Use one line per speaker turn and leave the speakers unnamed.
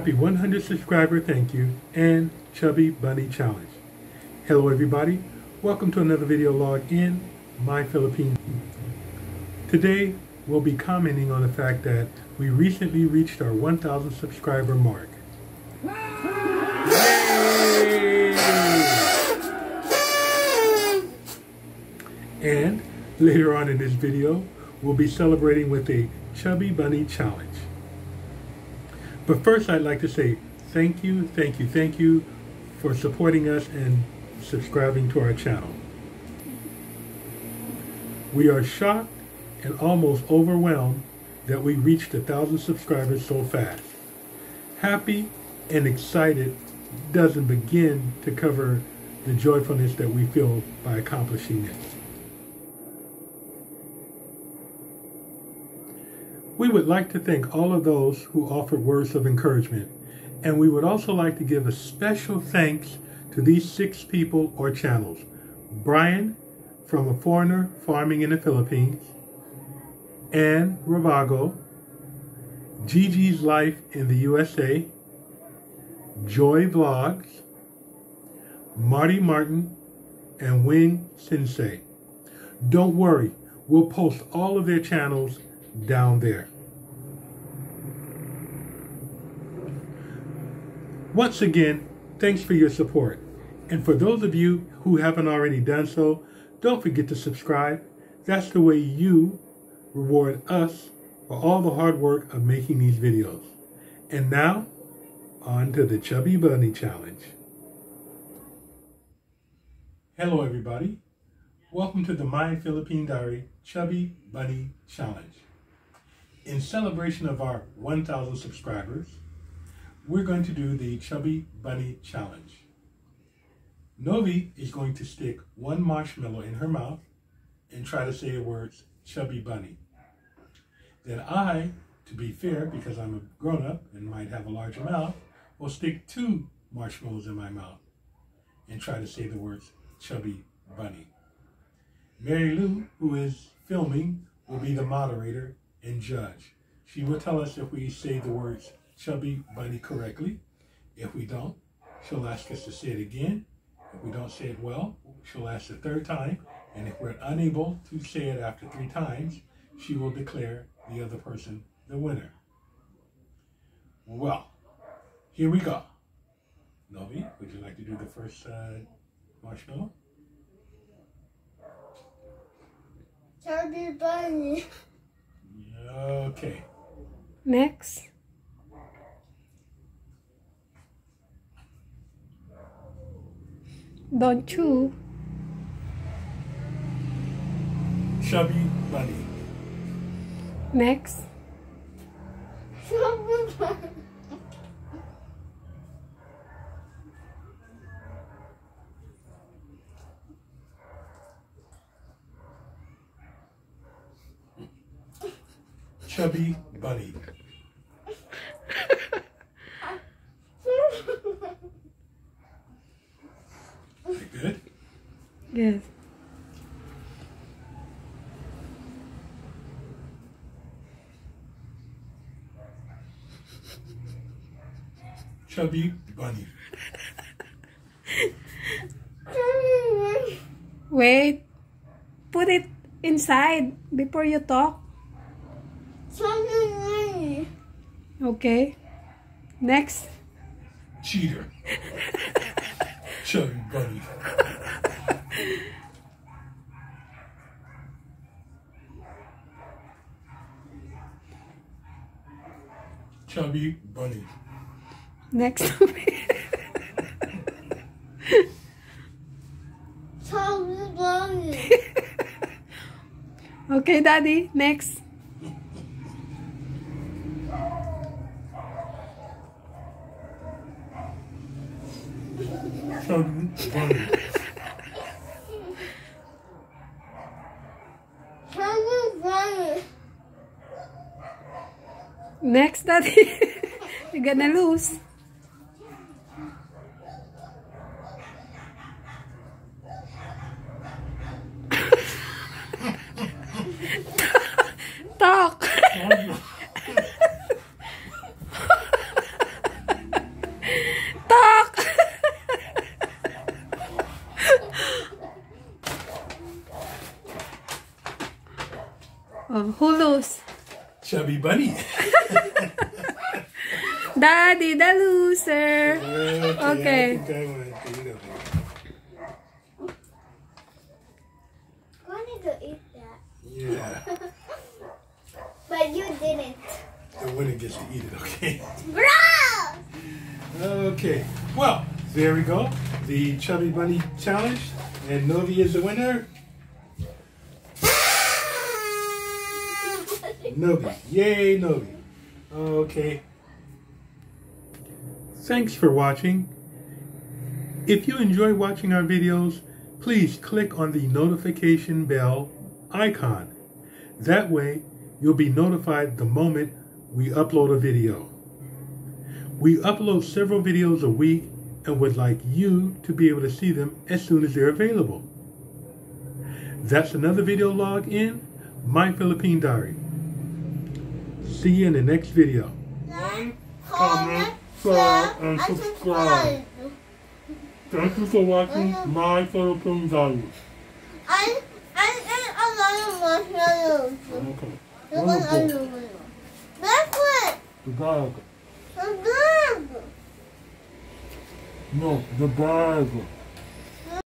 Happy 100 subscriber thank you and Chubby Bunny Challenge. Hello everybody, welcome to another video log in My Philippines. Today we'll be commenting on the fact that we recently reached our 1000 subscriber mark. And later on in this video, we'll be celebrating with a Chubby Bunny Challenge. But first, I'd like to say thank you, thank you, thank you for supporting us and subscribing to our channel. We are shocked and almost overwhelmed that we reached a thousand subscribers so fast. Happy and excited doesn't begin to cover the joyfulness that we feel by accomplishing this. We would like to thank all of those who offered words of encouragement, and we would also like to give a special thanks to these six people or channels. Brian from A Foreigner Farming in the Philippines, Anne Rabago, Gigi's Life in the USA, Joy Vlogs, Mardy Martin, and Weng Sensei. Don't worry, we'll post all of their channels down there. Once again, thanks for your support. And for those of you who haven't already done so, don't forget to subscribe. That's the way you reward us for all the hard work of making these videos. And now, on to the Chubby Bunny Challenge. Hello everybody. Welcome to the My Philippine Diary Chubby Bunny Challenge. In celebration of our 1,000 subscribers, we're going to do the Chubby Bunny Challenge. Novi is going to stick one marshmallow in her mouth and try to say the words Chubby Bunny. Then I, to be fair, because I'm a grown-up and might have a larger mouth, will stick two marshmallows in my mouth and try to say the words Chubby Bunny. Mary Lou, who is filming, will be the moderator and judge. She will tell us if we say the words chubby bunny correctly. If we don't, she'll ask us to say it again. If we don't say it well, she'll ask the third time. And if we're unable to say it after three times, she will declare the other person the winner. Well, here we go. Novi, would you like to do the first uh, marshmallow?
Chubby bunny.
Okay.
Next. Don't chew.
Chubby bunny.
Next.
Chubby bunny.
Is it good?
Yes.
Chubby bunny.
Wait. Put it inside before you talk.
Chubby bunny.
Okay. Next.
Cheater. Chubby bunny. Chubby bunny.
Next.
Chubby bunny.
okay, Daddy. Next.
Bunny.
Chubby.
Next, Daddy. You're gonna lose. Talk. Oh, who lose?
Chubby Bunny.
Daddy, the loser. Okay.
I think I want to do it over.
I wanted to eat that.
Yeah.
But you didn't.
The winner gets to eat it, okay?
Bro!
Okay. Well, there we go. The Chubby Bunny Challenge. And Novi is the winner. Novi. Yay, Novi. Okay. Thanks for watching. If you enjoy watching our videos, please click on the notification bell icon. That way, you'll be notified the moment we upload a video. We upload several videos a week and would like you to be able to see them as soon as they're available. That's another video log in My Philippine Diary. See you in the next video.
Like,
comment, share, and subscribe. Thank you for watching My Philippine Diary.
I, I ate a lot of marshmallows.
Okay.
It was. That's what.
The bag.
The bag.
No, the bag.